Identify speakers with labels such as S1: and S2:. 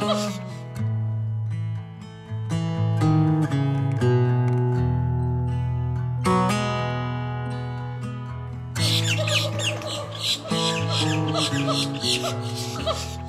S1: Ha ha ha!